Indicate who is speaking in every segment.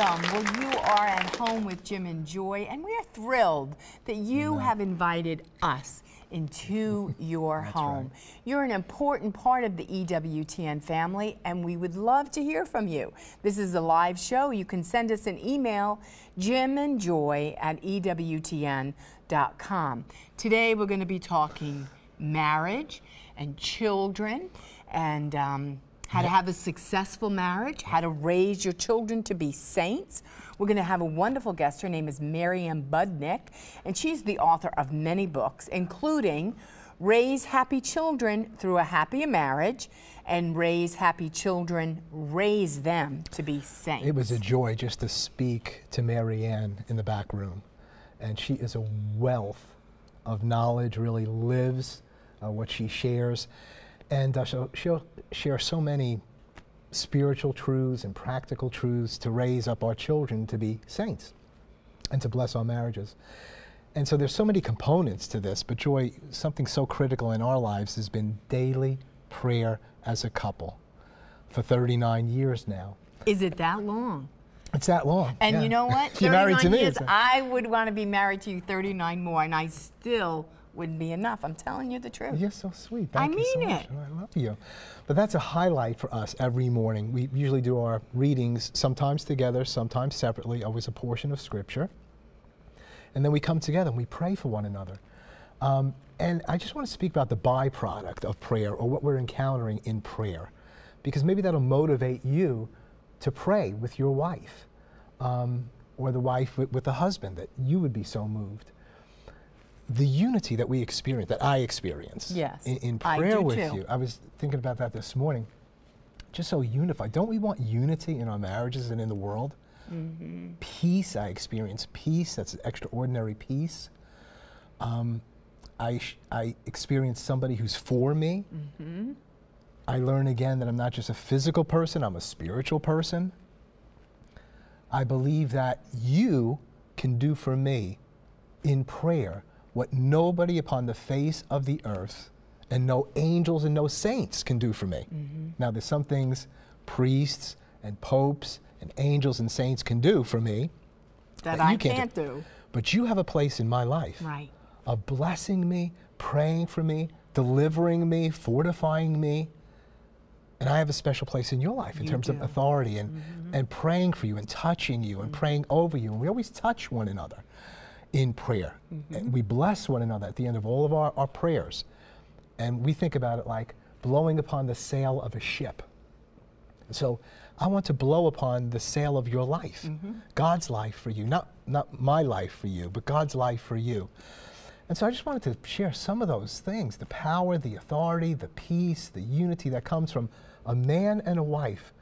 Speaker 1: welcome. Well, you are at home with Jim and Joy, and we are thrilled that you have invited us into your home. You're an important part of the EWTN family, and we would love to hear from you. This is a live show. You can send us an email, Jim and Joy at EWTN.com. Today, we're going to be talking marriage and children and um, how to have a successful marriage, how to raise your children to be saints. We're going to have a wonderful guest. Her name is Mary Ann Budnik, and she's the author of many books, including Raise Happy Children Through a Happy Marriage and Raise Happy Children, Raise Them to Be Saints.
Speaker 2: It was a joy just to speak to Mary Ann in the back room. And she is a wealth of knowledge, really lives uh, what she shares. And uh, she'll share so many spiritual truths and practical truths to raise up our children to be saints and to bless our marriages. And so there's so many components to this, but Joy, something so critical in our lives has been daily prayer as a couple for 39 years now.
Speaker 1: Is it that long?
Speaker 2: It's that long.
Speaker 1: And
Speaker 2: yeah.
Speaker 1: you know what?
Speaker 2: You're married to
Speaker 1: 39
Speaker 2: me.
Speaker 1: years, I would want to be married to you 39 more, and I still wouldn't be enough. I'm telling you the truth.
Speaker 2: You're so sweet.
Speaker 1: I
Speaker 2: Thank you so
Speaker 1: mean
Speaker 2: much.
Speaker 1: it.
Speaker 2: I love you. But that's a highlight for us every morning. We usually do our readings sometimes together, sometimes separately, always a portion of scripture. And then we come together and we pray for one another. Um, and I just want to speak about the byproduct of prayer or what we're encountering in prayer, because maybe that'll motivate you to pray with your wife um, or the wife with, with the husband, that you would be so moved. The unity that we experience, that I experience
Speaker 1: Yes,
Speaker 2: in, in prayer with
Speaker 1: too.
Speaker 2: you, I was thinking about that this morning. Just so unified. Don't we want unity in our marriages and in the world?
Speaker 1: Mm-hmm.
Speaker 2: Peace, I experience peace. That's extraordinary peace. Um, I, sh- I experience somebody who's for me.
Speaker 1: Mm-hmm.
Speaker 2: I learn again that I'm not just a physical person, I'm a spiritual person. I believe that you can do for me in prayer what nobody upon the face of the earth and no angels and no saints can do for me. Mm-hmm. Now, there's some things priests and popes and angels and saints can do for me,
Speaker 1: that
Speaker 2: that
Speaker 1: I
Speaker 2: you can't
Speaker 1: can't do.
Speaker 2: but you have a place in my life
Speaker 1: Right.
Speaker 2: of blessing me, praying for me, delivering me, fortifying me. And I have a special place in your life in
Speaker 1: You
Speaker 2: terms of authority and, mm-hmm. and praying for you and touching you and mm-hmm. praying over you. And we always touch one another in prayer. Mm-hmm. And we bless one another at the end of all of our, our prayers. And we think about it like blowing upon the sail of a ship. So I want to blow upon the sail of your life, mm-hmm. God's life for you, not, not my life for you, but God's life for you. And so I just wanted to share some of those things the power, the authority, the peace, the unity that comes from a man and a wife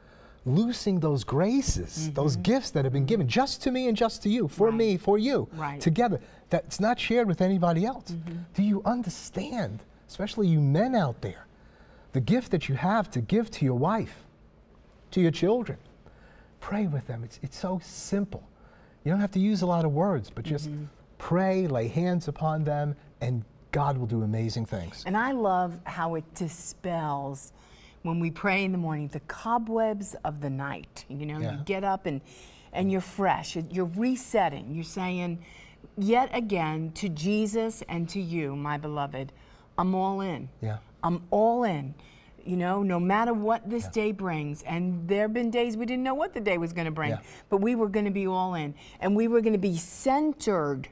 Speaker 2: loosing those graces, mm-hmm. those gifts that have been given just to me and just to you, for
Speaker 1: Right.
Speaker 2: me, for you,
Speaker 1: Right.
Speaker 2: together, that's not shared with anybody else. Mm-hmm. Do you understand, especially you men out there, the gift that you have to give to your wife? to your children. Pray with them. It's, it's so simple. You don't have to use a lot of words, but just mm-hmm. pray, lay hands upon them, and God will do amazing things.
Speaker 1: And I love how it dispels when we pray in the morning the cobwebs of the night. You know,
Speaker 2: Yeah.
Speaker 1: you get up and and you're fresh. You're resetting. You're saying, yet again, to Jesus and to you, my beloved, I'm all in.
Speaker 2: Yeah.
Speaker 1: I'm all in. You know, no matter what this day brings, and there have been days we didn't know what the day was going to bring,
Speaker 2: Yeah.
Speaker 1: but we were going to be all in, and we were going to be centered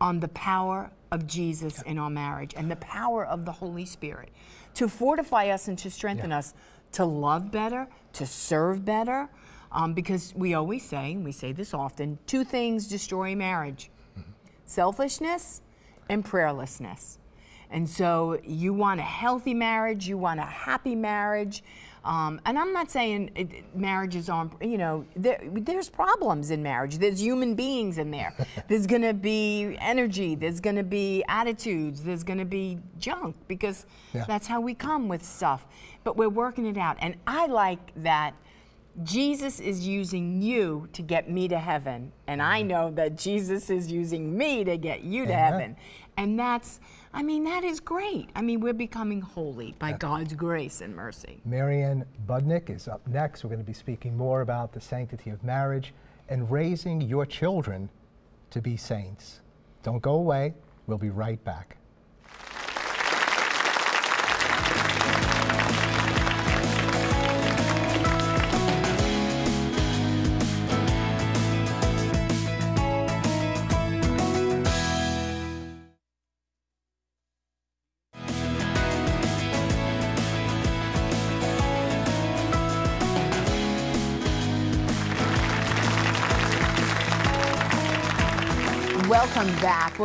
Speaker 1: on the power of Jesus in our marriage and the power of the Holy Spirit to fortify us and to strengthen
Speaker 2: Yeah.
Speaker 1: us to love better, to serve better. Um, because we always say, and we say this often, two things destroy marriage selfishness and prayerlessness. And so you want a healthy marriage, you want a happy marriage. Um, and I'm not saying uh, it, it- marriages aren't, you know, there, there's problems in marriage. There's human beings in there. there's going to be energy, there's going to be attitudes, there's going to be junk because
Speaker 2: Yeah.
Speaker 1: that's how we come with stuff. But we're working it out. And I like that Jesus is using you to get me to heaven. And I mm-hmm. know that Jesus is using me to get you to
Speaker 2: Amen.
Speaker 1: heaven. And that's, I mean, that is great. I mean, we're becoming holy by God's grace and mercy.
Speaker 2: Marianne Budnick is up next. We're going to be speaking more about the sanctity of marriage and raising your children to be saints. Don't go away. We'll be right back.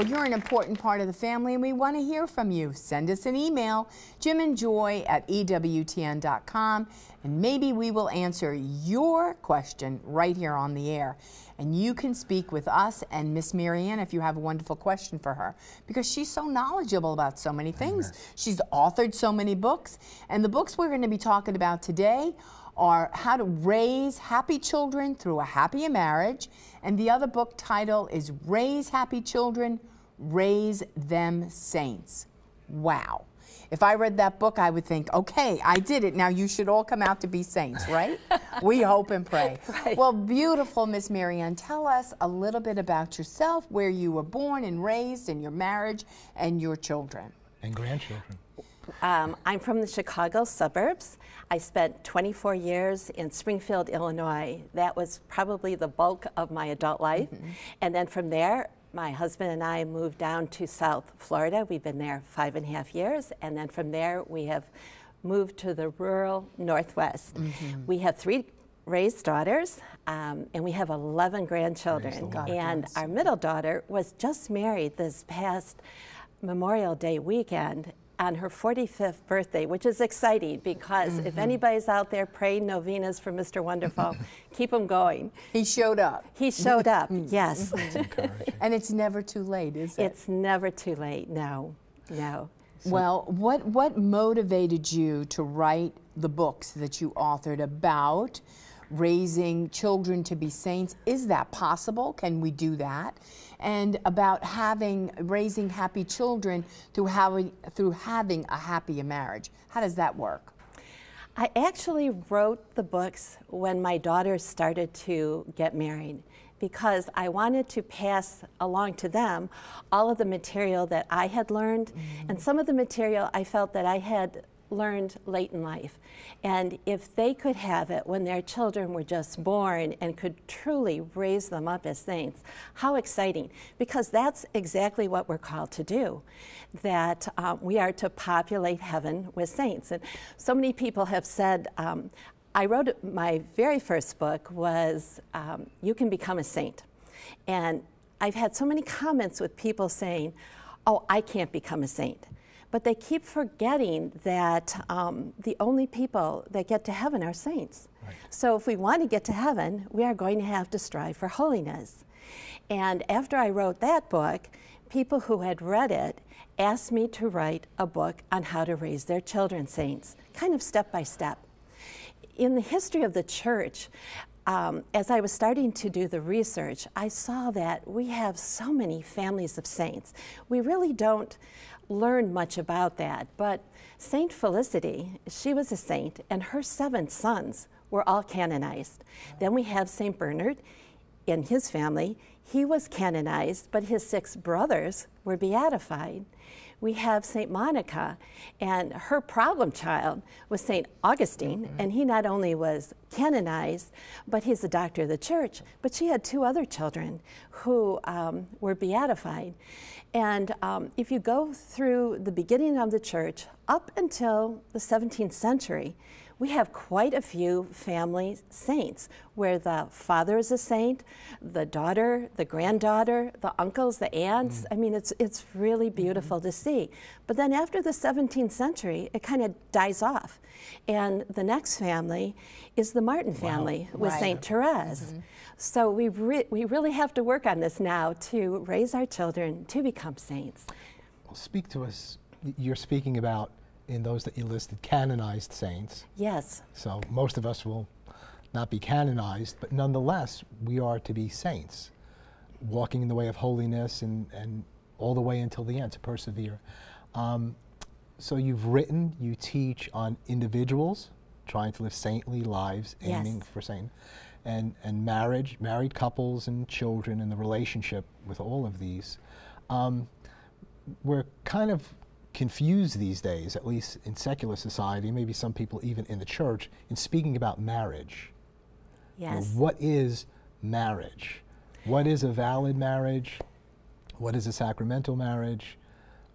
Speaker 1: Well, you're an important part of the family and we want to hear from you. Send us an email, jimandjoy at EWTN.com, and maybe we will answer your question right here on the air. And you can speak with us and Miss Mary Ann if you have a wonderful question for her because she's so knowledgeable about so many things. She's authored so many books. And the books we're going to be talking about today are How to Raise Happy Children Through a Happy Marriage. And the other book title is Raise Happy Children, Raise Them Saints. Wow. If I read that book, I would think, okay, I did it. Now you should all come out to be saints, right? we hope and pray.
Speaker 3: Right.
Speaker 1: Well, beautiful, Miss Mary Ann. Tell us a little bit about yourself, where you were born and raised, and your marriage and your children.
Speaker 2: And grandchildren.
Speaker 3: Um, I'm from the Chicago suburbs. I spent 24 years in Springfield, Illinois. That was probably the bulk of my adult life. And then from there, my husband and I moved down to South Florida. We've been there five and a half years. And then from there, we have moved to the rural Northwest. We have three raised daughters, um, and we have 11 grandchildren. And our middle daughter was just married this past Memorial Day weekend on her 45th birthday, which is exciting because if mm-hmm. anybody's out there praying novenas for Mr. Wonderful, keep him going.
Speaker 1: He showed up,
Speaker 3: He showed up, mm-hmm. yes.
Speaker 2: Encouraging.
Speaker 1: and it's never too late, is it?
Speaker 3: it's never too late, no, no.
Speaker 1: Well, what what motivated you to write the books that you authored about raising children to be saints? Is that possible? Can we do that? And about having raising happy children through having through having a happier marriage. How does that work?
Speaker 3: I actually wrote the books when my daughters started to get married because I wanted to pass along to them all of the material that I had learned mm-hmm. and some of the material I felt that I had learned late in life. And if they could have it when their children were just born and could truly raise them up as saints, how exciting! Because that's exactly what we're called to do. That um, we are to populate heaven with saints. And so many people have said, um, I wrote my very first book was um, You Can Become a Saint. And I've had so many comments with people saying, Oh, I can't become a saint. But they keep forgetting that um, the only people that get to heaven are saints. So if we want to get to heaven, we are going to have to strive for holiness. And after I wrote that book, people who had read it asked me to write a book on how to raise their children saints, kind of step by step in the history of the church, um, as I was starting to do the research, I saw that we have so many families of saints. We really don't learn much about that, but Saint Felicity, she was a saint, and her seven sons were all canonized. Then we have Saint Bernard in his family. He was canonized, but his six brothers were beatified we have St. Monica, and her problem child was St. Augustine, and he not only was canonized, but he's a doctor of the church, but she had two other children who um, were beatified. And um, if you go through the beginning of the church up until the 17th century, we have quite a few family saints where the father is a saint, the daughter, the granddaughter, the uncles, the aunts. Mm. I mean, it's, it's really mm-hmm. beautiful to see. But then after the 17th century, it kind of dies off. And the next family is the Martin family with
Speaker 1: Right.
Speaker 3: St. Therese. Mm-hmm. So we, re- we really have to work on this now to raise our children to become saints.
Speaker 2: Well, speak to us. You're speaking about in those that you listed canonized saints.
Speaker 3: Yes.
Speaker 2: So most of us will not be canonized, but nonetheless, we are to be saints, walking in the way of holiness and, and all the way until the end to persevere. Um, so you've written, you teach on individuals trying to live saintly lives,
Speaker 3: Yes.
Speaker 2: aiming for saint, and and marriage, married couples and children, and the relationship with all of these. Um, we're kind of confused these days, at least in secular society, maybe some people even in the church, in speaking about marriage. You know,
Speaker 3: Yes.
Speaker 2: what is marriage? What is a valid marriage? What is a sacramental marriage?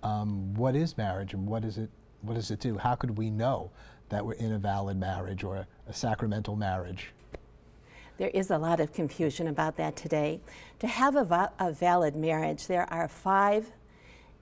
Speaker 2: Um, what is marriage and what is it? What does it do? How could we know that we're in a valid marriage or a, a sacramental marriage?
Speaker 3: There is a lot of confusion about that today. To have a, va- a valid marriage, there are five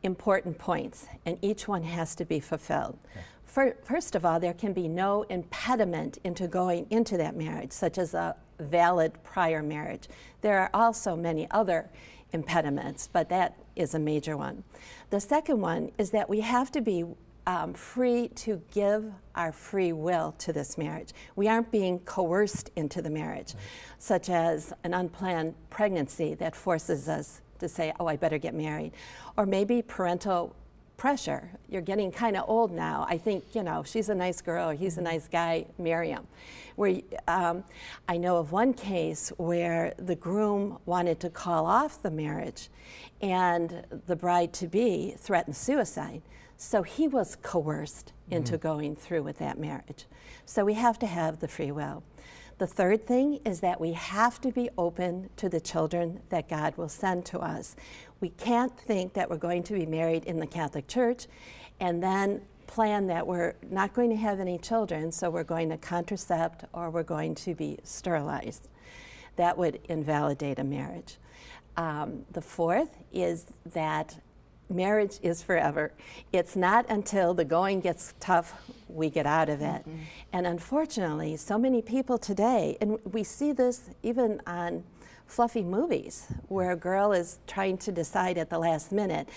Speaker 3: important points, and each one has to be fulfilled. Fir- First of all, there can be no impediment into going into that marriage, such as a valid prior marriage. There are also many other impediments, but that is a major one. The second one is that we have to be um, free to give our free will to this marriage. We aren't being coerced into the marriage, such as an unplanned pregnancy that forces us to say, oh, I better get married. Or maybe parental pressure. You're getting kind of old now. I think, you know, she's a nice girl, or he's a nice guy, marry him. Where, um, I know of one case where the groom wanted to call off the marriage and the bride to be threatened suicide. So he was coerced into going through with that marriage. So we have to have the free will. The third thing is that we have to be open to the children that God will send to us. We can't think that we're going to be married in the Catholic Church and then plan that we're not going to have any children, so we're going to contracept or we're going to be sterilized. That would invalidate a marriage. Um, the fourth is that marriage is forever. It's not until the going gets tough we get out of it. Mm-hmm. And unfortunately, so many people today, and we see this even on fluffy movies where a girl is trying to decide at the last minute,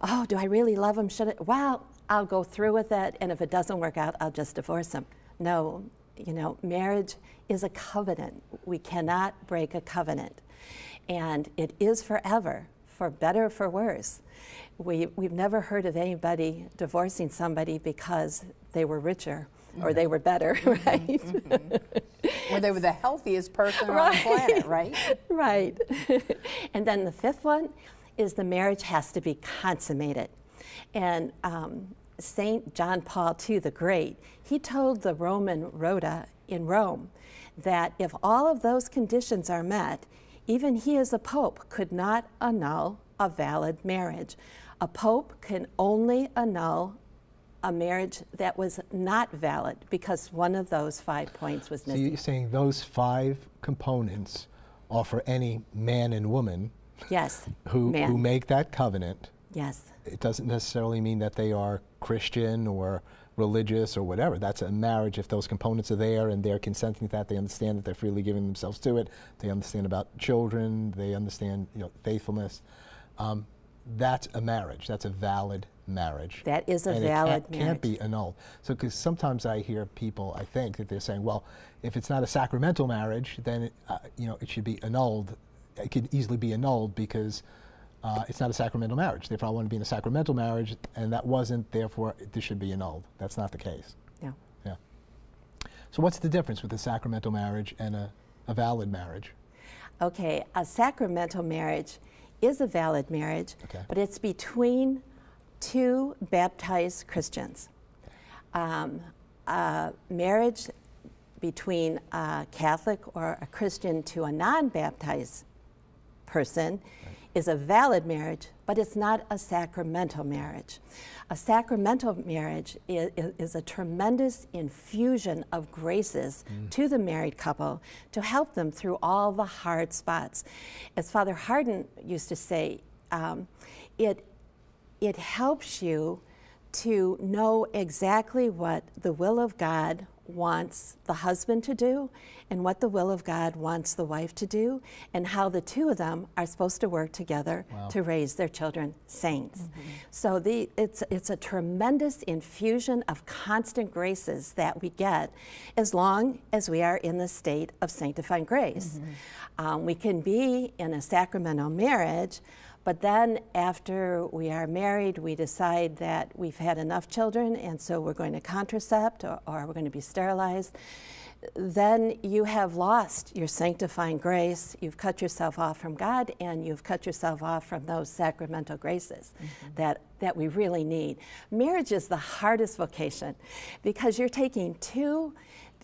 Speaker 3: oh, do I really love him? Should I? Well, I'll go through with it, and if it doesn't work out, I'll just divorce him. No, you know, marriage is a covenant. We cannot break a covenant. And it is forever, for better or for worse. We, we've never heard of anybody divorcing somebody because they were richer or they were better, mm-hmm. right? Mm-hmm. Mm-hmm.
Speaker 1: Or they were the healthiest person on the planet, right?
Speaker 3: right. and then the fifth one is the marriage has to be consummated. And um, Saint John Paul II the Great, he told the Roman Rota in Rome that if all of those conditions are met, even he as a pope could not annul a valid marriage. A pope can only annul a marriage that was not valid because one of those five points was missing.
Speaker 2: So you're saying those five components are for any man and woman
Speaker 3: yes.
Speaker 2: who,
Speaker 3: man.
Speaker 2: who make that covenant.
Speaker 3: Yes.
Speaker 2: It doesn't necessarily mean that they are Christian or religious or whatever. That's a marriage if those components are there and they're consenting to that. They understand that they're freely giving themselves to it. They understand about children. They understand you know faithfulness. Um, that's a marriage. That's a valid marriage.
Speaker 3: That is a
Speaker 2: and it
Speaker 3: valid
Speaker 2: can't, can't be annulled. So, because sometimes I hear people, I think that they're saying, well, if it's not a sacramental marriage, then it, uh, you know it should be annulled. It could easily be annulled because uh, it's not a sacramental marriage. Therefore, I want to be in a sacramental marriage, and that wasn't. Therefore, this should be annulled. That's not the case.
Speaker 3: No.
Speaker 2: Yeah. So, what's the difference with a sacramental marriage and a, a valid marriage?
Speaker 3: Okay, a sacramental marriage is a valid marriage,
Speaker 2: Okay.
Speaker 3: but it's between two baptized Christians. Um, a marriage between a Catholic or a Christian to a non baptized person is a valid marriage, but it's not a sacramental marriage. A sacramental marriage is, is a tremendous infusion of graces to the married couple to help them through all the hard spots. As Father Hardon used to say, um, it, it helps you to know exactly what the will of God wants the husband to do and what the will of God wants the wife to do, and how the two of them are supposed to work together to raise their children saints. So the, it's, it's a tremendous infusion of constant graces that we get as long as we are in the state of sanctifying grace. Um, we can be in a sacramental marriage, But then, after we are married, we decide that we've had enough children, and so we're going to contracept or, or we're going to be sterilized. Then you have lost your sanctifying grace. You've cut yourself off from God, and you've cut yourself off from those sacramental graces mm-hmm. that, that we really need. Marriage is the hardest vocation because you're taking two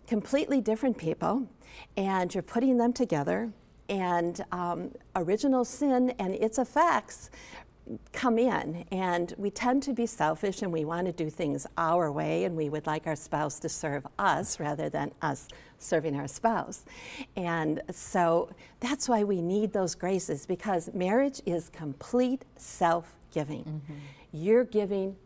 Speaker 3: completely different people and you're putting them together and um, original sin and its effects come in and we tend to be selfish and we want to do things our way and we would like our spouse to serve us rather than us serving our spouse and so that's why we need those graces because marriage is complete self-giving mm-hmm. you're giving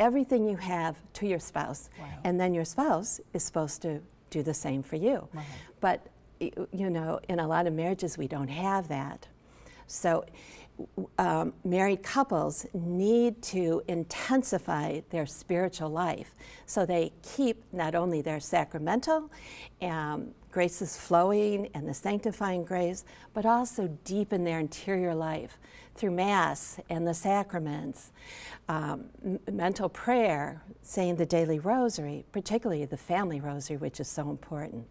Speaker 3: everything you have to your spouse wow. and then your spouse is supposed to do the same for you wow. but you know, in a lot of marriages, we don't have that. So, um, married couples need to intensify their spiritual life so they keep not only their sacramental um, graces flowing and the sanctifying grace, but also deepen their interior life through Mass and the sacraments, um, mental prayer, saying the daily rosary, particularly the family rosary, which is so important.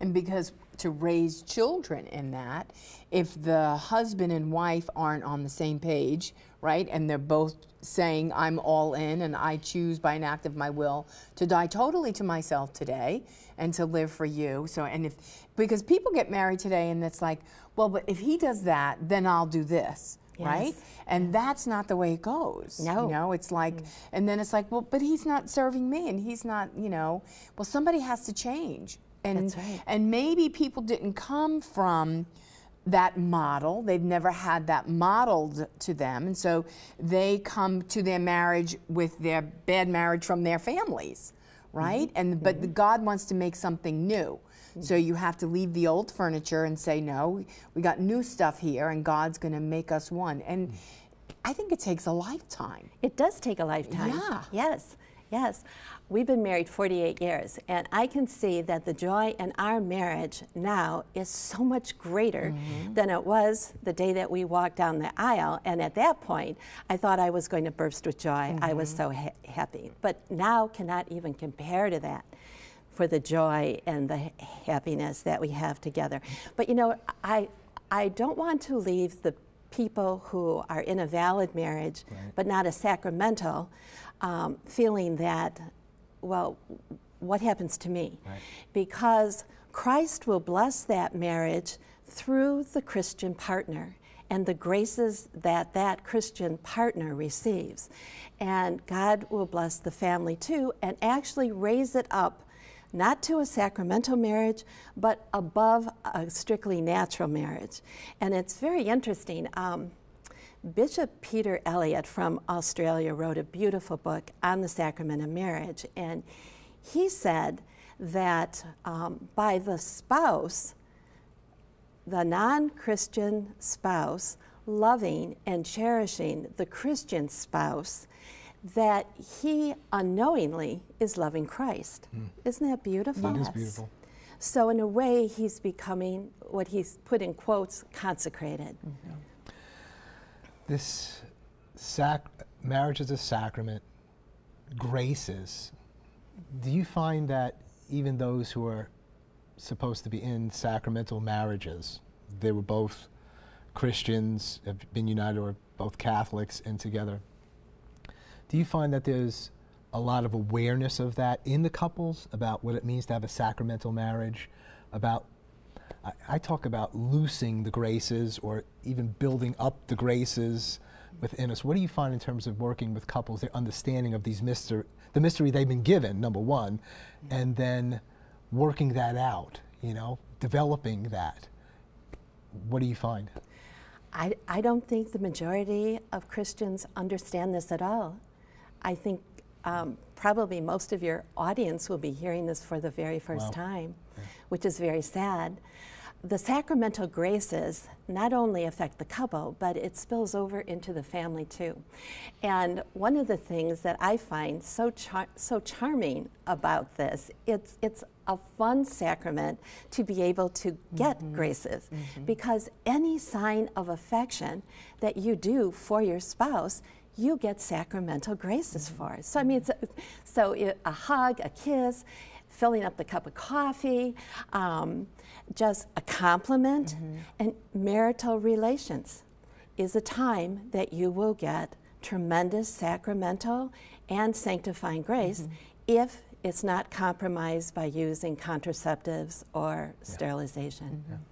Speaker 1: And because to raise children in that, if the husband and wife aren't on the same page, right, and they're both saying, I'm all in and I choose by an act of my will to die totally to myself today and to live for you. So, and if, because people get married today and it's like, well, but if he does that, then I'll do this. Yes. right? And that's not the way it goes.
Speaker 3: No.
Speaker 1: You know, it's like, mm. and then it's like, well, but he's not serving me and he's not, you know, well, somebody has to change. And,
Speaker 3: right.
Speaker 1: and maybe people didn't come from that model. They've never had that modeled to them. And so they come to their marriage with their bad marriage from their families, right? Mm-hmm. And but mm-hmm. God wants to make something new. Mm-hmm. So you have to leave the old furniture and say, no, we got new stuff here and God's going to make us one. And I think it takes a lifetime.
Speaker 3: It does take a lifetime.
Speaker 1: Yeah.
Speaker 3: Yes. Yes. We've been married 48 years, and I can see that the joy in our marriage now is so much greater mm-hmm. than it was the day that we walked down the aisle. And at that point, I thought I was going to burst with joy. Mm-hmm. I was mm-hmm. so ha- happy. But now cannot even compare to that for the joy and the happiness that we have together. But you know, I, I don't want to leave the people who are in a valid marriage right. but not a sacramental um, feeling that well, what happens to me? Right. Because Christ will bless that marriage through the Christian partner and the graces that that Christian partner receives. And God will bless the family too and actually raise it up not to a sacramental marriage, but above a strictly natural marriage. And it's very interesting. Um, Bishop Peter Elliott from Australia wrote a beautiful book on the sacrament of marriage, and he said that um, by the spouse, the non Christian spouse, loving and cherishing the Christian spouse, that he unknowingly is loving Christ. Mm. Isn't that beautiful?
Speaker 2: That is beautiful.
Speaker 3: So, in a way, he's becoming what he's put in quotes consecrated. Mm-hmm
Speaker 2: this sac- marriage is a sacrament, graces. Do you find that even those who are supposed to be in sacramental marriages, they were both Christians, have been united, or both Catholics and together? Do you find that there's a lot of awareness of that in the couples about what it means to have a sacramental marriage, about I, I talk about loosing the graces or even building up the graces within us. What do you find in terms of working with couples, their understanding of these mystery, the mystery they've been given, number one, and then working that out, you know, developing that? What do you find?
Speaker 3: I, I don't think the majority of Christians understand this at all. I think um, probably most of your audience will be hearing this for the very first wow. time, yeah. which is very sad. The sacramental graces not only affect the couple, but it spills over into the family too. And one of the things that I find so char- so charming about this, it's it's a fun sacrament to be able to get mm-hmm. graces mm-hmm. because any sign of affection that you do for your spouse you get sacramental graces mm-hmm. for. So I mean, so a hug, a kiss, filling up the cup of coffee, um, just a compliment, mm-hmm. and marital relations is a time that you will get tremendous sacramental and sanctifying grace mm-hmm. if it's not compromised by using contraceptives or yeah. sterilization.
Speaker 1: Mm-hmm.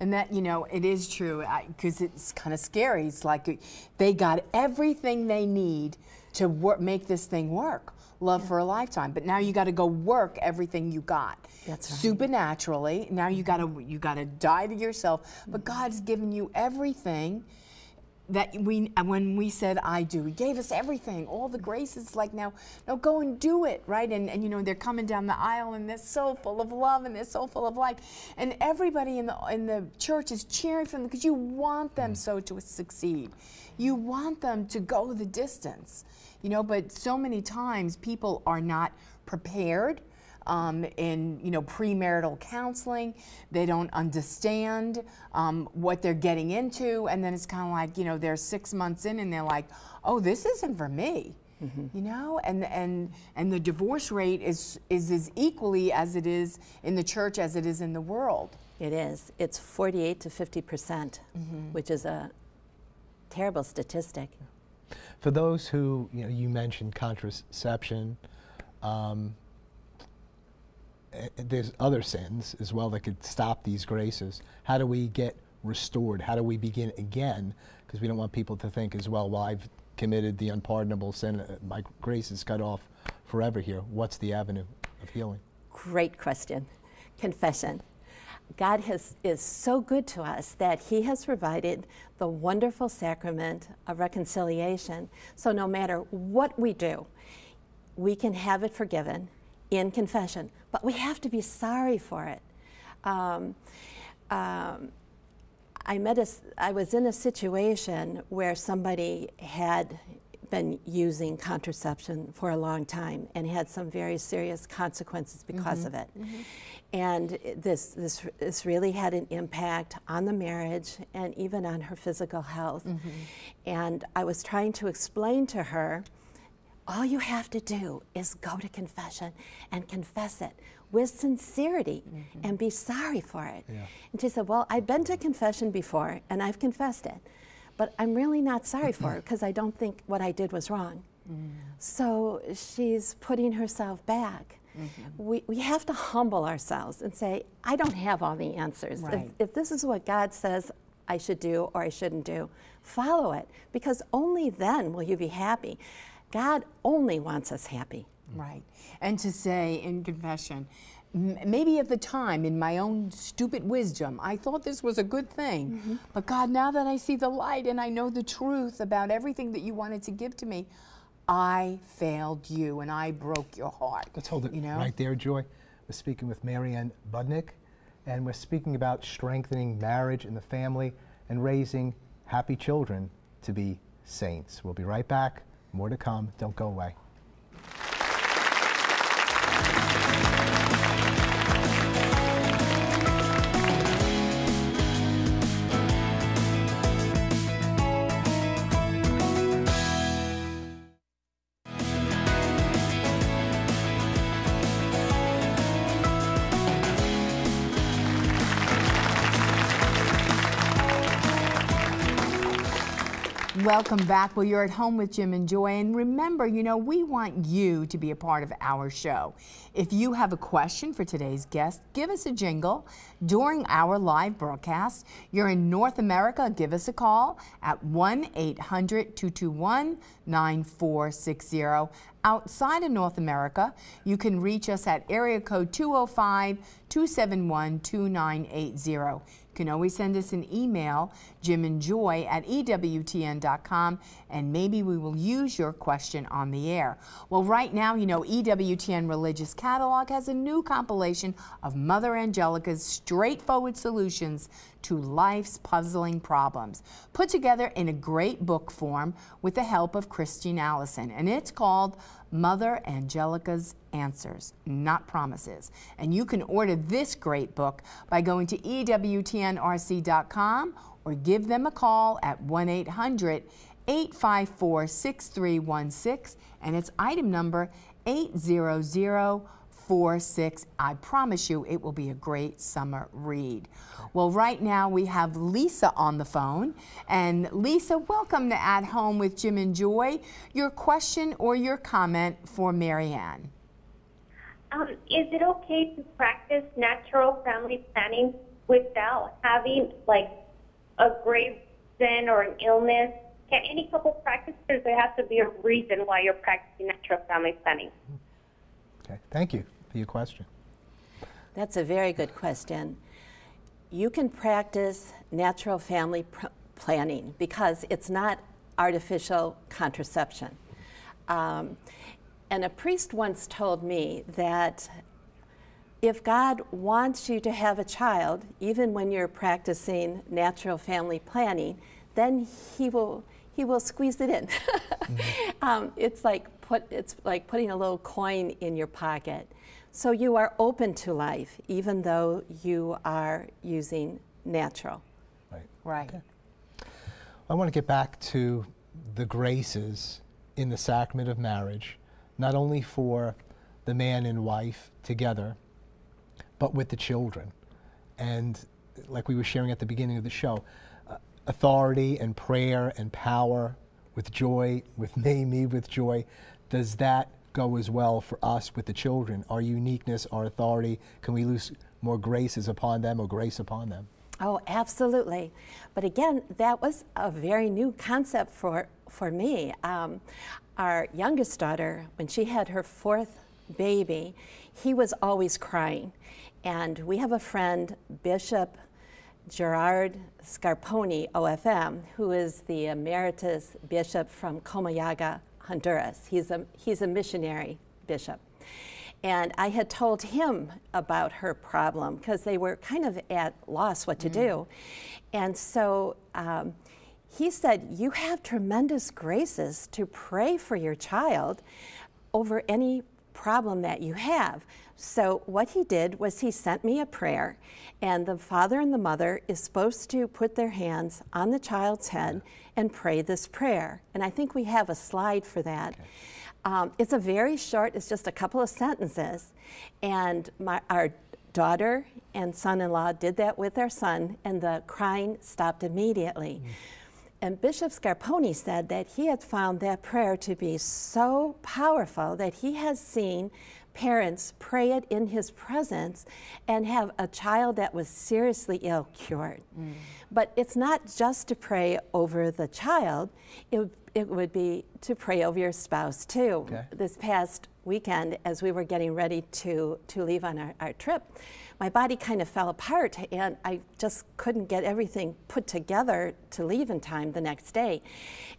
Speaker 1: And that, you know, it is true because it's kind of scary. It's like they got everything they need to work, make this thing work love yeah. for a lifetime. But now you got to go work everything you got.
Speaker 3: That's right.
Speaker 1: Supernaturally. Now you got to you got to die to yourself. But God's given you everything that we when we said I do, He gave us everything, all the graces. Like now, now go and do it, right? And and you know they're coming down the aisle and they're so full of love and they're so full of life, and everybody in the in the church is cheering for them because you want them mm. so to succeed, you want them to go the distance you know, but so many times people are not prepared um, in you know premarital counseling. They don't understand um, what they're getting into, and then it's kind of like you know they're six months in and they're like, oh, this isn't for me. Mm-hmm. You know, and and and the divorce rate is is as equally as it is in the church as it is in the world.
Speaker 3: It is. It's 48 to 50 percent, mm-hmm. which is a terrible statistic.
Speaker 2: For those who, you know, you mentioned contraception, um, there's other sins as well that could stop these graces. How do we get restored? How do we begin again? Because we don't want people to think as well, well, I've committed the unpardonable sin, uh, my grace is cut off forever here. What's the avenue of healing?
Speaker 3: Great question. Confession. God has, is so good to us that He has provided the wonderful sacrament of reconciliation. So no matter what we do, we can have it forgiven in confession, but we have to be sorry for it. Um, um, I met a, I was in a situation where somebody had been using contraception for a long time and had some very serious consequences because mm-hmm. of it. Mm-hmm. And this, this, this really had an impact on the marriage and even on her physical health. Mm-hmm. And I was trying to explain to her all you have to do is go to confession and confess it with sincerity mm-hmm. and be sorry for it. Yeah. And she said, Well, I've been to confession before and I've confessed it but I'm really not sorry for it because I don't think what I did was wrong. Mm. So she's putting herself back. Mm-hmm. We, we have to humble ourselves and say, I don't have all the answers.
Speaker 1: Right.
Speaker 3: If, if this is what God says I should do or I shouldn't do, follow it because only then will you be happy. God only wants us happy.
Speaker 1: Right. And to say in confession, maybe at the time, in my own stupid wisdom, I thought this was a good thing. Mm-hmm. But God, now that I see the light and I know the truth about everything that you wanted to give to me, I failed you and I broke your heart.
Speaker 2: Let's hold it you know? right there, Joy. We're speaking with Marianne Budnick, and we're speaking about strengthening marriage and the family and raising happy children to be saints. We'll be right back. More to come. Don't go away.
Speaker 1: Welcome back. Well, you're at home with Jim and Joy. And remember, you know, we want you to be a part of our show. If you have a question for today's guest, give us a jingle during our live broadcast. You're in North America, give us a call at 1 800 221 9460. Outside of North America, you can reach us at area code 205 271 2980 can always send us an email, Jim and Joy at EWTN.com, and maybe we will use your question on the air. Well, right now, you know, EWTN Religious Catalog has a new compilation of Mother Angelica's straightforward solutions to life's puzzling problems, put together in a great book form with the help of Christine Allison. And it's called Mother Angelica's Answers, Not Promises. And you can order this great book by going to EWTNRC.com or give them a call at 1 800 854 6316. And it's item number 800 46. I promise you it will be a great summer read. Well, right now we have Lisa on the phone. And Lisa, welcome to At Home with Jim and Joy. Your question or your comment for Mary Ann?
Speaker 4: Um, is it okay to practice natural family planning without having like a grave sin or an illness? Can any couple practice, or there has to be a reason why you're practicing natural family planning?
Speaker 2: Okay, thank you your question.
Speaker 3: That's a very good question. You can practice natural family pr- planning because it's not artificial contraception. Um, and a priest once told me that if God wants you to have a child, even when you're practicing natural family planning, then He will He will squeeze it in. mm-hmm. um, it's like put it's like putting a little coin in your pocket. So you are open to life, even though you are using natural.
Speaker 2: Right.
Speaker 1: Right. Okay.
Speaker 2: I want to get back to the graces in the sacrament of marriage, not only for the man and wife together, but with the children. And like we were sharing at the beginning of the show, uh, authority and prayer and power with joy, with me, me with joy, does that go as well for us with the children? Our uniqueness, our authority, can we lose more graces upon them or grace upon them?
Speaker 3: Oh, absolutely. But again, that was a very new concept for, for me. Um, our youngest daughter, when she had her fourth baby, he was always crying. And we have a friend, Bishop Gerard Scarpone, OFM, who is the emeritus bishop from Comayagua, Honduras. He's a, he's a missionary bishop. And I had told him about her problem because they were kind of at loss what to mm. do. And so um, he said, You have tremendous graces to pray for your child over any problem that you have. So, what he did was he sent me a prayer, and the father and the mother is supposed to put their hands on the child's head and pray this prayer. And I think we have a slide for that. Okay. Um, it's a very short, it's just a couple of sentences. And my, our daughter and son in law did that with their son, and the crying stopped immediately. Mm. And Bishop Scarpone said that he had found that prayer to be so powerful that he has seen parents pray it in his presence and have a child that was seriously ill cured. Mm. But it's not just to pray over the child, it, it would be to pray over your spouse too. Okay. This past weekend, as we were getting ready to, to leave on our, our trip, my body kind of fell apart and I just couldn't get everything put together to leave in time the next day.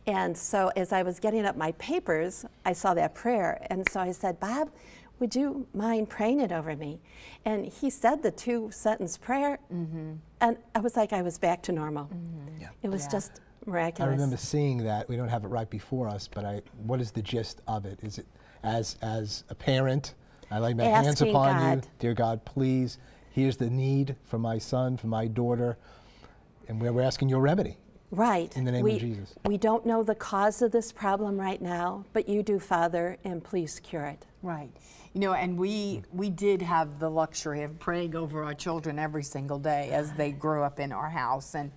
Speaker 3: And so as I was getting up my papers, I saw that prayer. And so I said, Bob, would you mind praying it over me? And he said the two sentence prayer, mm-hmm. and I was like, I was back to normal. Mm-hmm. Yeah. It was yeah. just miraculous.
Speaker 2: I remember seeing that. We don't have it right before us, but I, what is the gist of it? Is it as, as a parent, I lay my Asking hands upon God. you, dear God, please, here's the need for my son, for my daughter, and we're, we're asking your remedy.
Speaker 3: Right.
Speaker 2: In the name
Speaker 3: we,
Speaker 2: of Jesus.
Speaker 3: We don't know the cause of this problem right now, but you do, Father, and please cure it.
Speaker 1: Right. You know, and we we did have the luxury of praying over our children every single day as they grew up in our house, and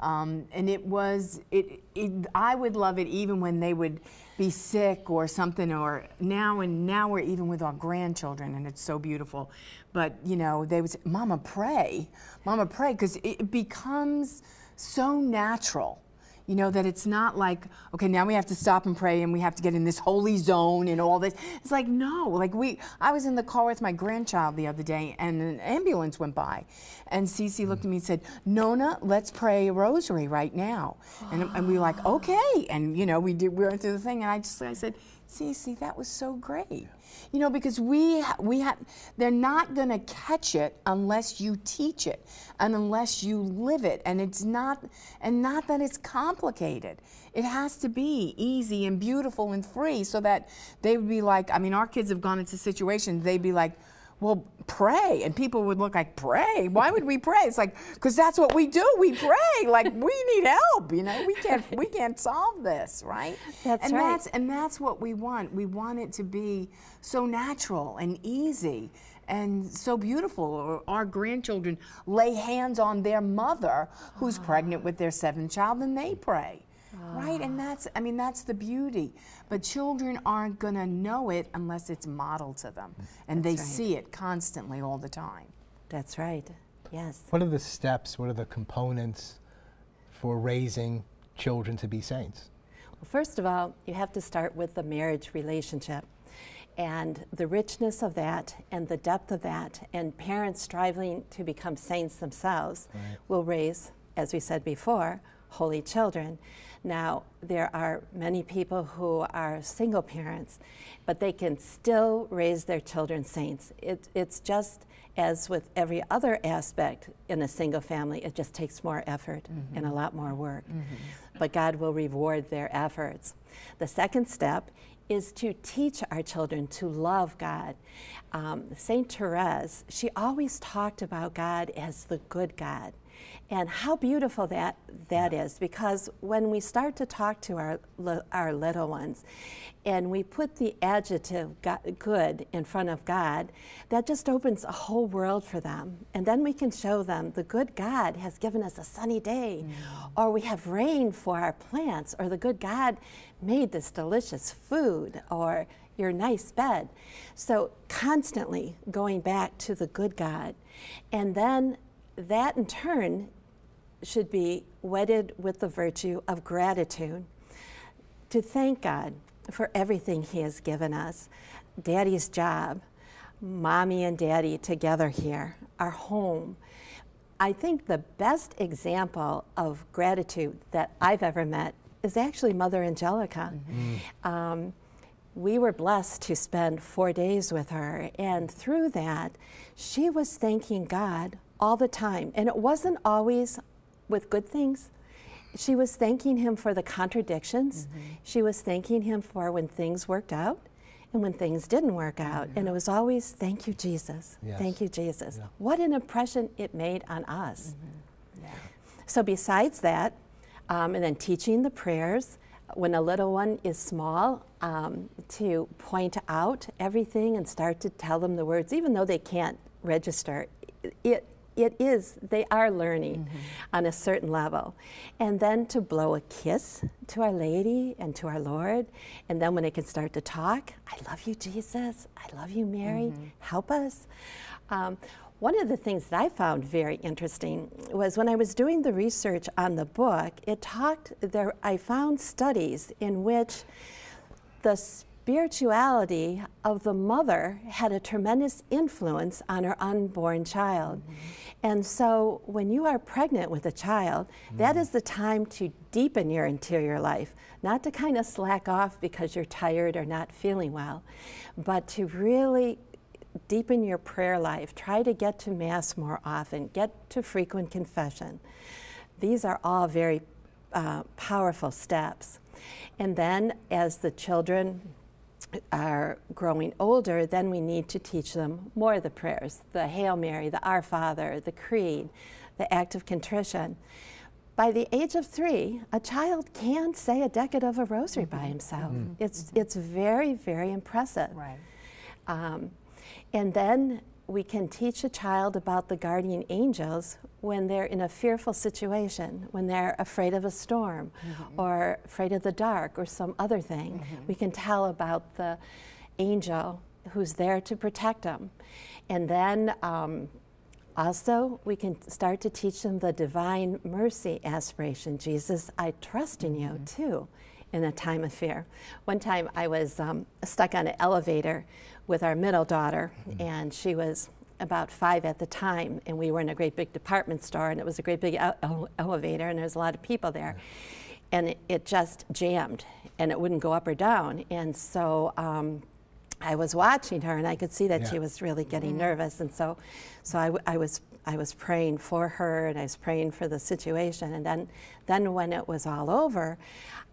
Speaker 1: um, and it was it, it. I would love it even when they would be sick or something, or now and now we're even with our grandchildren, and it's so beautiful. But you know, they would say, "Mama, pray, Mama, pray," because it becomes so natural You know, that it's not like, okay, now we have to stop and pray and we have to get in this holy zone and all this. It's like, no, like we, I was in the car with my grandchild the other day and an ambulance went by. And Cece looked at me and said, Nona, let's pray a rosary right now. And, and we were like, okay. And, you know, we did, we went through the thing and I just, I said, Cece, that was so great. You know, because we we have they're not going to catch it unless you teach it and unless you live it and it's not and not that it's complicated. It has to be easy and beautiful and free so that they would be like, I mean, our kids have gone into situations they'd be like well, pray. And people would look like, pray? Why would we pray? It's like, because that's what we do. We pray. Like, we need help, you know? We can't, we can't solve this, right?
Speaker 3: That's
Speaker 1: and
Speaker 3: right.
Speaker 1: That's, and that's what we want. We want it to be so natural and easy and so beautiful. Our grandchildren lay hands on their mother who's pregnant with their seventh child and they pray. Right, and that's, I mean, that's the beauty. But children aren't going to know it unless it's modeled to them. Mm-hmm. And they
Speaker 3: right.
Speaker 1: see it constantly all the time.
Speaker 3: That's right. Yes.
Speaker 2: What are the steps, what are the components for raising children to be saints?
Speaker 3: Well, first of all, you have to start with the marriage relationship and the richness of that and the depth of that, and parents striving to become saints themselves
Speaker 2: Right.
Speaker 3: will raise, as we said before, holy children. Now, there are many people who are single parents, but they can still raise their children saints. It, it's just as with every other aspect in a single family, it just takes more effort and a lot more work. But God will reward their efforts. The second step is to teach our children to love God. Um, Saint Therese, she always talked about God as the good God. And how beautiful that that is because when we start to talk to our our little ones and we put the adjective good in front of God, that just opens a whole world for them. And then we can show them the good God has given us a sunny day mm. or we have rain for our plants or the good God made this delicious food or your nice bed. So constantly going back to the good God. And then that in turn should be wedded with the virtue of gratitude to thank God for everything He has given us. Daddy's job, mommy and daddy together here, our home. I think the best example of gratitude that I've ever met is actually Mother Angelica. Um, we were blessed to spend four days with her, and through that, she was thanking God all the time. And it wasn't always with good things. She was thanking Him for the contradictions. She was thanking Him for when things worked out and when things didn't work out. And it was always, Thank you, Jesus.
Speaker 2: Yes.
Speaker 3: Thank you, Jesus.
Speaker 2: Yeah.
Speaker 3: What an impression it made on us. So, besides that, um, and then teaching the prayers, when a little one is small, um, to point out everything and start to tell them the words, even though they can't register. It, it is, they are learning on a certain level. And then to blow a kiss to Our Lady and to our Lord. And then when they can start to talk, I love you, Jesus. I love you, Mary. Help us. Um, one of the things that I found very interesting was when I was doing the research on the book, it talked there I found studies in which the spirituality of the mother had a tremendous influence on her unborn child. And so when you are pregnant with a child, that is the time to deepen your interior life, not to kind of slack off because you're tired or not feeling well, but to really deepen your prayer life. Try to get to Mass more often, get to frequent confession. These are all very uh, powerful steps. And then as the children are growing older, then we need to teach them more of the prayers the Hail Mary, the Our Father, the Creed, the Act of Contrition. By the age of three, a child can say a decade of a rosary by mm-hmm. himself. Mm-hmm. It's, mm-hmm. it's very, very impressive.
Speaker 1: Right.
Speaker 3: Um, and then we can teach a child about the guardian angels when they're in a fearful situation, when they're afraid of a storm or afraid of the dark or some other thing. We can tell about the angel who's there to protect them. And then um, Also, we can start to teach them the divine mercy aspiration. Jesus, I trust in you too in a time of fear. One time I was um, stuck on an elevator with our middle daughter, and she was about five at the time, and we were in a great big department store, and it was a great big ele- ele- elevator, and there was a lot of people there. And it, it just jammed, and it wouldn't go up or down. And so um, I was watching her, and I could see that
Speaker 2: Yeah.
Speaker 3: she was really getting nervous, and so, so I, w- I was I was praying for her, and I was praying for the situation, and then then when it was all over,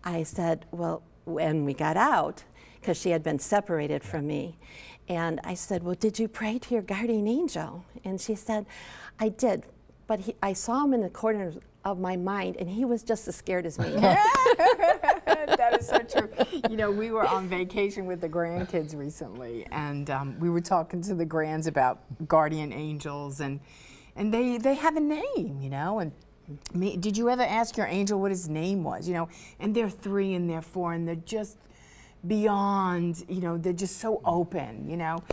Speaker 3: I said, well, when we got out, because she had been separated from me, and I said, well, did you pray to your guardian angel? And she said, I did, but he, I saw him in the corner of my mind, and he was just as scared as me.
Speaker 1: that is so true. You know, we were on vacation with the grandkids recently, and um, we were talking to the grands about guardian angels, and and they they have a name, you know, and. Me, did you ever ask your angel what his name was? You know, and they're three and they're four and they're just beyond, you know, they're just so open, you know.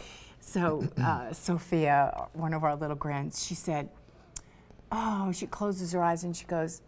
Speaker 1: So uh, Sophia, one of our little grands, she said, Oh, she closes her eyes and she goes,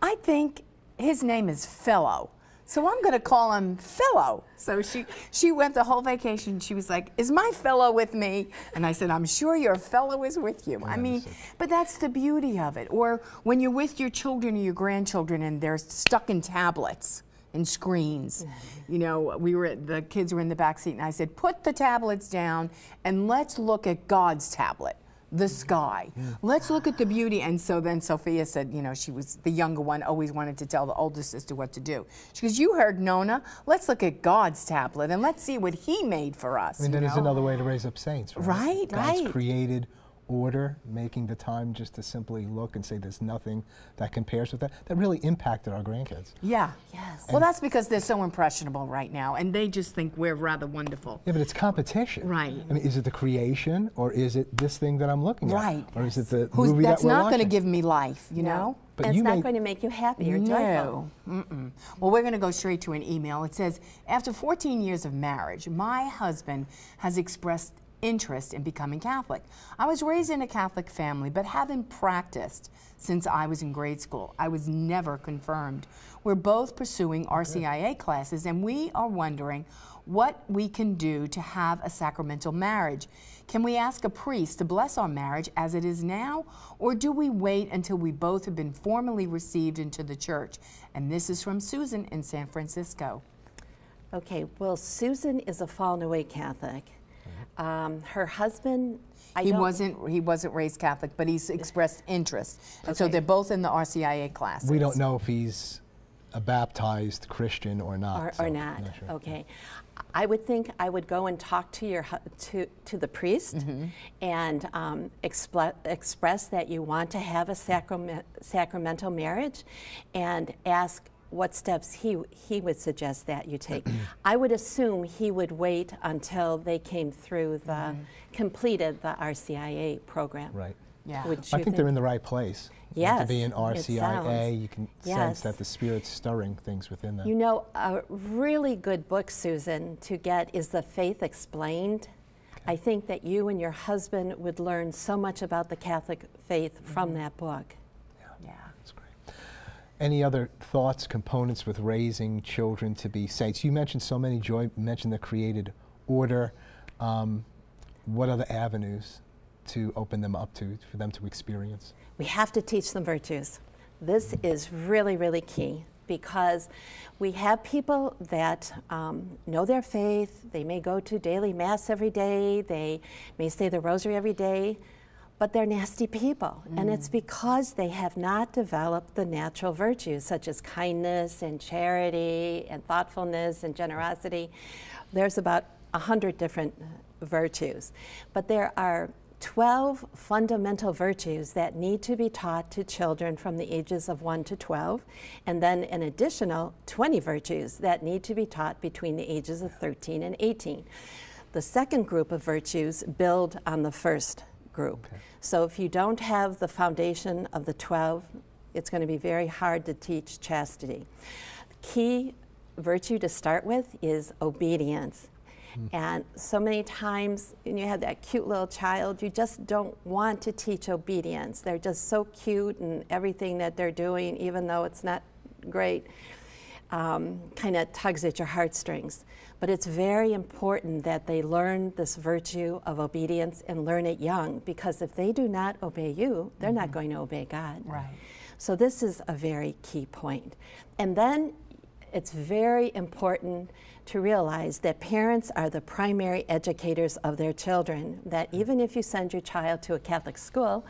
Speaker 1: I think his name is Philo. So I'm going to call him Philo. So she she went the whole vacation. She was like, "Is my fellow with me?" And I said, "I'm sure your fellow is with you." I mean, but that's the beauty of it. Or when you're with your children or your grandchildren and they're stuck in tablets and screens. You know, we were the kids were in the back seat and I said, "Put the tablets down and let's look at God's tablet." the mm-hmm. sky. Let's look at the beauty. And so then Sophia said, you know, she was the younger one, always wanted to tell the older sister what to do. She goes, You heard Nona. Let's look at God's tablet and let's see what He made for us.
Speaker 2: I mean,
Speaker 1: you
Speaker 2: that is
Speaker 1: know?
Speaker 2: another way to raise up saints, right?
Speaker 1: Right,
Speaker 2: God's
Speaker 1: right.
Speaker 2: created order, making the time just to simply look and say there's nothing that compares with that. That really impacted our grandkids.
Speaker 1: Yeah.
Speaker 3: Yes.
Speaker 1: Well, that's because they're so impressionable right now and they just think we're rather wonderful.
Speaker 2: Yeah, but it's competition.
Speaker 1: Right.
Speaker 2: I mean, is it the creation or is it this thing that I'm looking
Speaker 1: Right.
Speaker 2: at? Right. Or is it the
Speaker 1: Who's,
Speaker 2: movie
Speaker 1: that's
Speaker 2: that we're
Speaker 1: not going to give me life, you know?
Speaker 2: But
Speaker 3: and
Speaker 2: you
Speaker 3: it's not going to make you happy or joyful.
Speaker 1: No. Mm-mm. Well, we're going to go straight to an email. It says After 14 years of marriage, my husband has expressed interest in becoming Catholic. I was raised in a Catholic family, but haven't practiced since I was in grade school. I was never confirmed. We're both pursuing RCIA classes, and we are wondering what we can do to have a sacramental marriage. Can we ask a priest to bless our marriage as it is now, or do we wait until we both have been formally received into the church? And this is from Susan in San Francisco.
Speaker 3: Okay, well, Susan is a fallen away Catholic. Um, her husband, I
Speaker 1: He
Speaker 3: don't-
Speaker 1: wasn't he wasn't raised Catholic, but he's expressed interest. And so
Speaker 3: Okay.
Speaker 1: they're both in the RCIA classes.
Speaker 2: We don't know if he's a baptized Christian or not.
Speaker 3: or,
Speaker 2: so
Speaker 3: or
Speaker 2: I'm
Speaker 3: not.
Speaker 2: sure.
Speaker 3: Okay, I would think I would go and talk to your hu- to to the priest
Speaker 1: Mm-hmm.
Speaker 3: and um, expl- express that you want to have a sacrament, sacramental marriage, and ask what steps he he would suggest that you take. I would assume he would wait until they came through the
Speaker 1: Mm-hmm.
Speaker 3: completed the RCIA program.
Speaker 2: Right.
Speaker 1: Yeah.
Speaker 3: Would
Speaker 2: I
Speaker 3: you
Speaker 2: think they're in the right place. You have
Speaker 3: Yes,
Speaker 2: To be in
Speaker 3: it
Speaker 2: RCIA, you can sense that the Spirit's stirring things within them.
Speaker 3: You know, a really good book, Susan, to get is The Faith Explained. I think that you and your husband would learn so much about the Catholic faith from that book.
Speaker 2: Any other thoughts, components with raising children to be saints? You mentioned so many joy. Mentioned the created order. Um, what other avenues to open them up to for them to experience?
Speaker 3: We have to teach them virtues. This is really, really key because we have people that um, know their faith. They may go to daily mass every day, they may say the rosary every day, but they're nasty people. And it's mm. because they have not developed the natural virtues such as kindness and charity and thoughtfulness and generosity. There's about a hundred different virtues, but there are 12 fundamental virtues that need to be taught to children from the ages of 1 to 12, and then an additional 20 virtues that need to be taught between the ages of 13 and 18. The second group of virtues build on the first group. So if you don't have the foundation of the 12, it's going to be very hard to teach chastity. Key virtue to start with is obedience. Hmm. And so many times, when you have that cute little child, you just don't want to teach obedience. They're just so cute and everything that they're doing, even though it's not great, um, kind of tugs at your heartstrings. But it's very important that they learn this virtue of obedience and learn it young because if they do not obey you, they're not going to obey God.
Speaker 1: Right.
Speaker 3: So, this is a very key point. And then it's very important to realize that parents are the primary educators of their children, that even if you send your child to a Catholic school,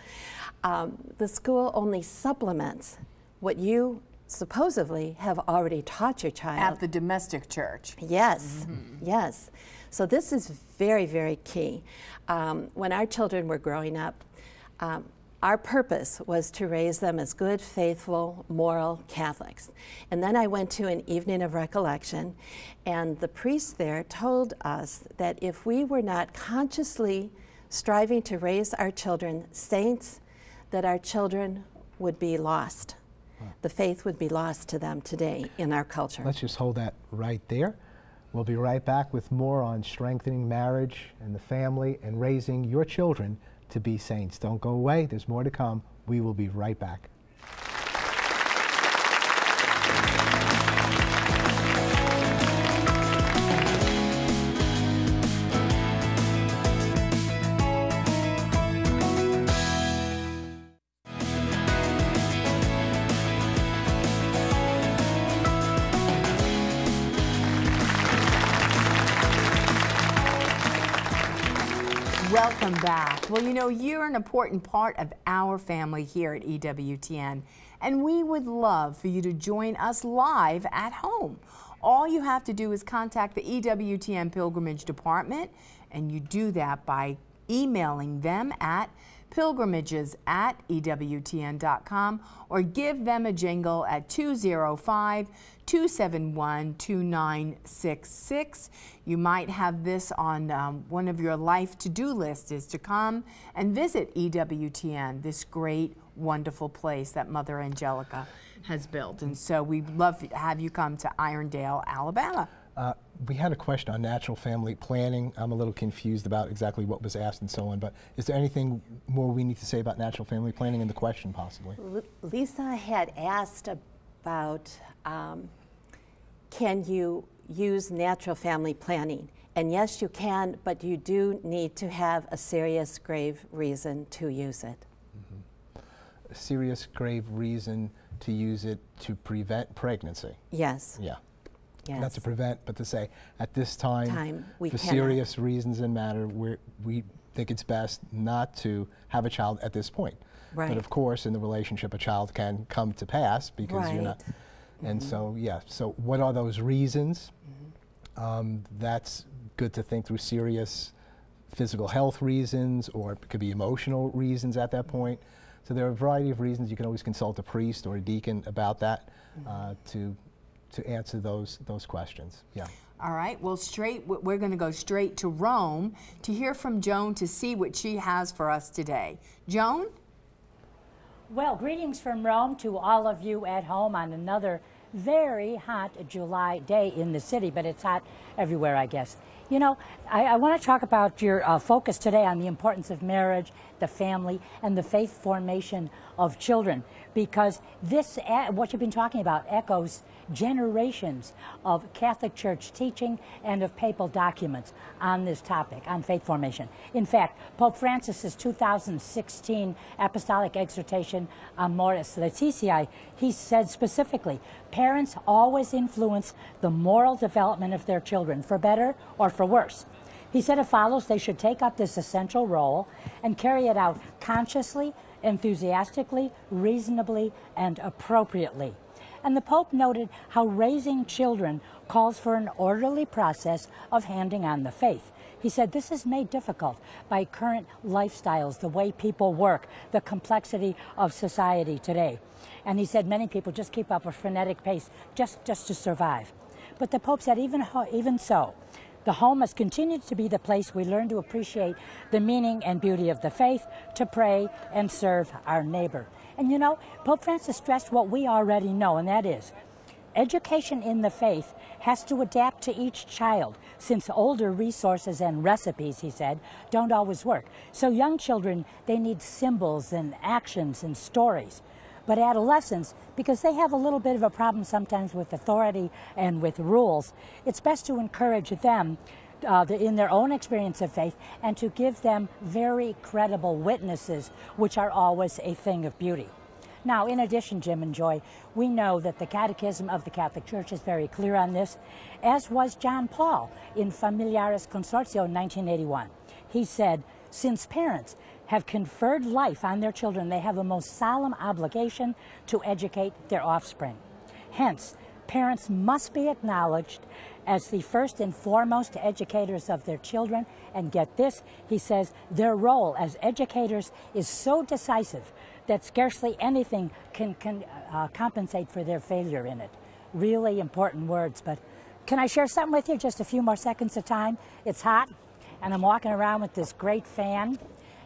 Speaker 3: um, the school only supplements what you supposedly have already taught your child.
Speaker 1: At the domestic church.
Speaker 3: Yes, yes. So this is very, very key. Um, when our children were growing up, um, our purpose was to raise them as good, faithful, moral Catholics. And then I went to an evening of recollection, and the priest there told us that if we were not consciously striving to raise our children saints, that our children would be lost. The faith would be lost to them today in our culture.
Speaker 2: Let's just hold that right there. We'll be right back with more on strengthening marriage and the family and raising your children to be saints. Don't go away, there's more to come. We will be right back.
Speaker 1: Know, you're an important part of our family here at EWTN, and we would love for you to join us live at home. All you have to do is contact the EWTN Pilgrimage Department, and you do that by emailing them at pilgrimages at EWTN.com or give them a jingle at 205 271 2966. You might have this on um, one of your life to do lists is to come and visit EWTN, this great, wonderful place that Mother Angelica has built. And so we'd love to have you come to Irondale, Alabama.
Speaker 2: Uh, we had a question on natural family planning. I'm a little confused about exactly what was asked and so on, but is there anything more we need to say about natural family planning in the question, possibly?
Speaker 3: L- Lisa had asked about um, can you use natural family planning? And yes, you can, but you do need to have a serious, grave reason to use it.
Speaker 2: A serious, grave reason to use it to prevent pregnancy.
Speaker 3: Yes.
Speaker 2: Yeah.
Speaker 3: Yes.
Speaker 2: Not to prevent, but to say at this time,
Speaker 3: Time, we
Speaker 2: for
Speaker 3: cannot.
Speaker 2: serious reasons and matter, we we think it's best not to have a child at this point.
Speaker 3: Right.
Speaker 2: But of course, in the relationship, a child can come to pass because you're not.
Speaker 3: Right.
Speaker 2: And so, yeah. So, what are those reasons?
Speaker 3: Mm-hmm.
Speaker 2: Um, that's good to think through serious physical health reasons, or it could be emotional reasons at that point. So there are a variety of reasons. You can always consult a priest or a deacon about that
Speaker 3: Mm-hmm.
Speaker 2: uh, to to answer those those questions. Yeah.
Speaker 1: All right, well, straight, we're going to go straight to Rome to hear from Joan to see what she has for us today. Joan?
Speaker 5: Well, greetings from Rome to all of you at home on another very hot July day in the city, but it's hot everywhere, I guess. You know, I, I want to talk about your uh, focus today on the importance of marriage, the family, and the faith formation of children, because this, what you've been talking about, echoes generations of Catholic Church teaching and of papal documents on this topic, on faith formation. In fact, Pope Francis's 2016 apostolic exhortation Amoris Laetitia, he said specifically, parents always influence the moral development of their children, for better or for worse. He said it follows they should take up this essential role and carry it out consciously, enthusiastically, reasonably, and appropriately. And the Pope noted how raising children calls for an orderly process of handing on the faith. He said this is made difficult by current lifestyles, the way people work, the complexity of society today. And he said many people just keep up a frenetic pace just, just to survive. But the Pope said even, even so, the home has continued to be the place we learn to appreciate the meaning and beauty of the faith, to pray and serve our neighbor. And you know, Pope Francis stressed what we already know, and that is education in the faith has to adapt to each child, since older resources and recipes, he said, don't always work. So young children, they need symbols and actions and stories. But adolescents, because they have a little bit of a problem sometimes with authority and with rules, it's best to encourage them uh, in their own experience of faith and to give them very credible witnesses, which are always a thing of beauty. Now, in addition, Jim and Joy, we know that the Catechism of the Catholic Church is very clear on this, as was John Paul in Familiaris Consortio in 1981. He said, since parents have conferred life on their children, they have a most solemn obligation to educate their offspring. Hence, parents must be acknowledged as the first and foremost educators of their children. And get this, he says, their role as educators is so decisive that scarcely anything can, can uh, compensate for their failure in it. Really important words, but can I share something with you? Just a few more seconds of time. It's hot, and I'm walking around with this great fan.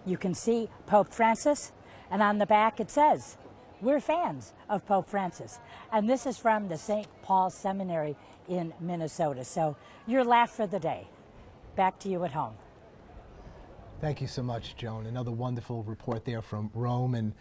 Speaker 5: You can see Pope Francis, and on the back it says, We're fans of Pope Francis. And this is from the St. Paul Seminary in Minnesota. So your laugh for the day. Back to you at home.
Speaker 2: Thank you so much, Joan. Another wonderful report there from Rome. And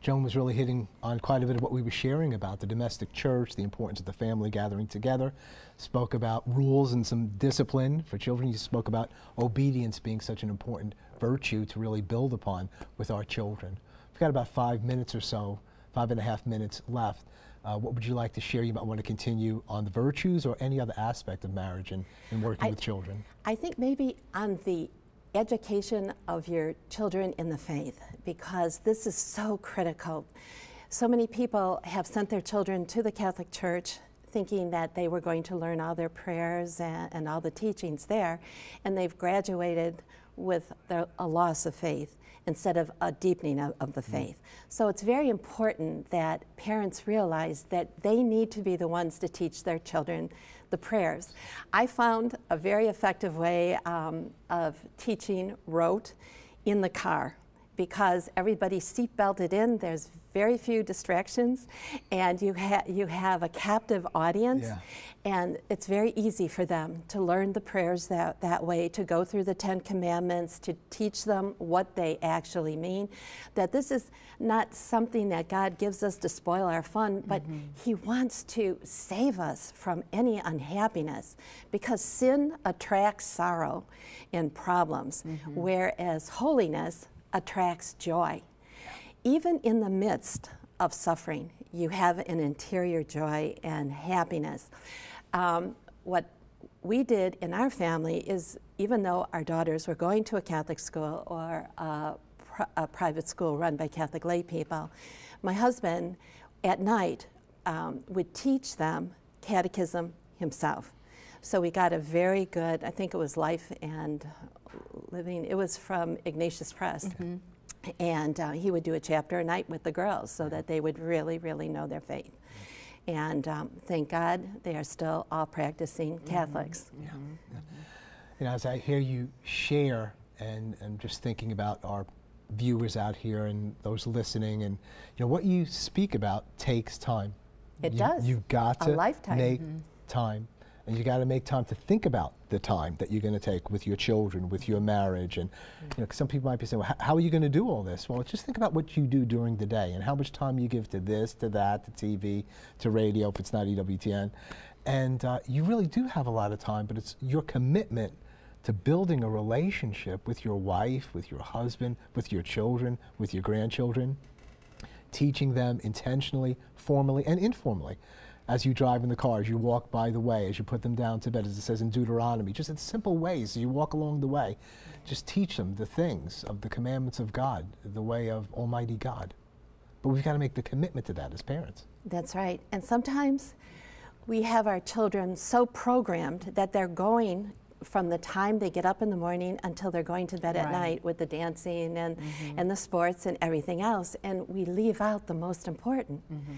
Speaker 2: Joan was really hitting on quite a bit of what we were sharing about the domestic church, the importance of the family gathering together. Spoke about rules and some discipline for children. You spoke about obedience being such an important virtue to really build upon with our children. We've got about five minutes or so, five and a half minutes left. Uh, what would you like to share? You might want to continue on the virtues or any other aspect of marriage and, and working
Speaker 3: I,
Speaker 2: with children.
Speaker 3: I think maybe on the education of your children in the faith because this is so critical. So many people have sent their children to the Catholic Church thinking that they were going to learn all their prayers and, and all the teachings there, and they've graduated with their, a loss of faith instead of a deepening of, of the mm. faith. Mm. So it's very important that parents realize that they need to be the ones to teach their children the prayers. I found a very effective way um, of teaching rote in the car because everybody's seatbelted in. There's very few distractions, and you, ha- you have a captive audience. Yeah. And it's very easy for them to learn the prayers that, that way, to go through the Ten Commandments, to teach them what they actually mean. That this is not something that God gives us to spoil our fun, but mm-hmm. He wants to save us from any unhappiness because sin attracts sorrow and problems, mm-hmm. whereas holiness attracts joy. Even in the midst of suffering, you have an interior joy and happiness. Um, what we did in our family is, even though our daughters were going to a Catholic school or a, a private school run by Catholic lay people, my husband at night um, would teach them catechism himself. So we got a very good, I think it was Life and Living, it was from Ignatius Press. Mm-hmm. And uh, he would do a chapter a night with the girls so that they would really, really know their faith. And um, thank God they are still all practicing mm-hmm. Catholics.
Speaker 2: Mm-hmm. Yeah. yeah. You know, as I hear you share, and I'm just thinking about our viewers out here and those listening, and you know what you speak about takes time.
Speaker 3: It
Speaker 2: you,
Speaker 3: does.
Speaker 2: You've got
Speaker 3: a
Speaker 2: to
Speaker 3: lifetime.
Speaker 2: make mm-hmm. time and you got to make time to think about the time that you're going to take with your children, with your marriage, and you know, some people might be saying, "Well, how are you going to do all this?" Well, just think about what you do during the day and how much time you give to this, to that, to TV, to radio if it's not EWTN, and uh, you really do have a lot of time. But it's your commitment to building a relationship with your wife, with your husband, with your children, with your grandchildren, teaching them intentionally, formally, and informally as you drive in the car, as you walk by the way, as you put them down to bed, as it says in Deuteronomy, just in simple ways, as you walk along the way, just teach them the things of the commandments of God, the way of Almighty God. But we've got to make the commitment to that as parents.
Speaker 3: That's right. And sometimes we have our children so programmed that they're going from the time they get up in the morning until they're going to bed right. at night with the dancing and, mm-hmm. and the sports and everything else. And we leave out the most important, mm-hmm.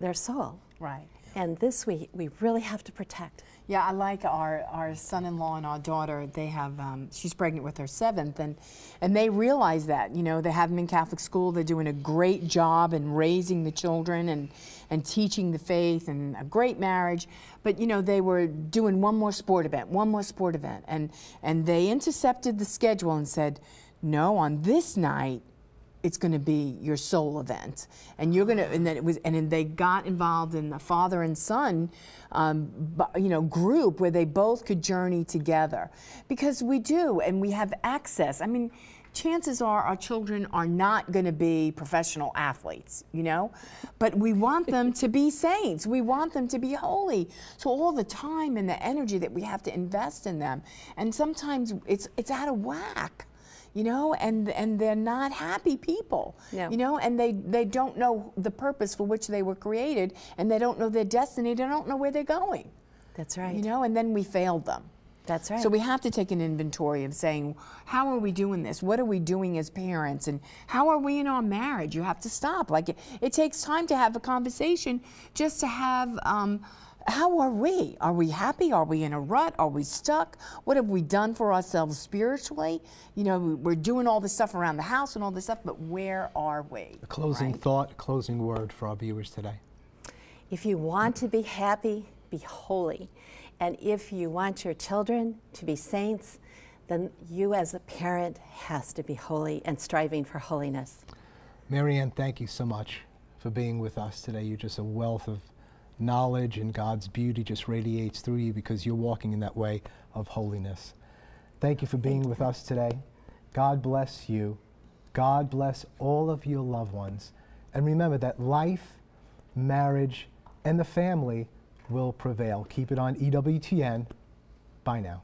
Speaker 3: Their soul.
Speaker 1: Right.
Speaker 3: And this we, we really have to protect.
Speaker 1: Yeah, I like our, our son-in-law and our daughter. They have um, she's pregnant with her seventh, and and they realize that you know they have them in Catholic school. They're doing a great job in raising the children and and teaching the faith and a great marriage. But you know they were doing one more sport event, one more sport event, and and they intercepted the schedule and said, no, on this night it's going to be your soul event. And you're going to and then it was and then they got involved in the father and son um, you know group where they both could journey together. Because we do and we have access. I mean chances are our children are not going to be professional athletes you know? But we want them to be saints. We want them to be holy. So all the time and the energy that we have to invest in them. And sometimes it's it's out of whack you know and and they're not happy people
Speaker 3: No.
Speaker 1: you know and they they don't know the purpose for which they were created and they don't know their destiny they don't know where they're going
Speaker 3: That's right.
Speaker 1: you know and then we failed them
Speaker 3: That's right.
Speaker 1: so we have to take an inventory of saying how are we doing this what are we doing as parents and how are we in our marriage you have to stop like it, it takes time to have a conversation just to have um, how are we? Are we happy? Are we in a rut? Are we stuck? What have we done for ourselves spiritually? You know, we- we're doing all this stuff around the house and all this stuff, but where are we?
Speaker 2: A closing
Speaker 1: right?
Speaker 2: thought, closing word for our viewers today.
Speaker 3: If you want to be happy, be holy. And if you want your children to be saints, then you as a parent has to be holy and striving for holiness.
Speaker 2: Mary Ann, thank you so much for being with us today. You're just a wealth of knowledge, and God's beauty just radiates through you because you're walking in that way of holiness. Thank you for being with us today. God bless you. God bless all of your loved ones. And remember that life, marriage, and the family will prevail. Keep it on EWTN. Bye now.